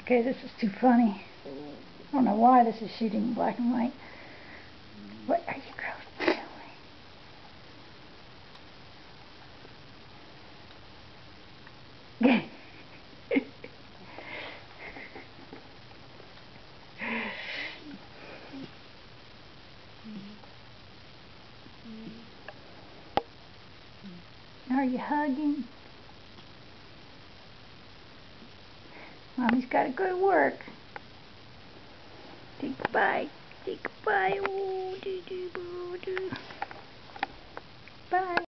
Okay, this is too funny. I don't know why this is shooting black and white. What are you girls doing? Are you hugging? Mommy's got to go to work. Say goodbye. Say goodbye. Oh, do, do, do, do. Bye.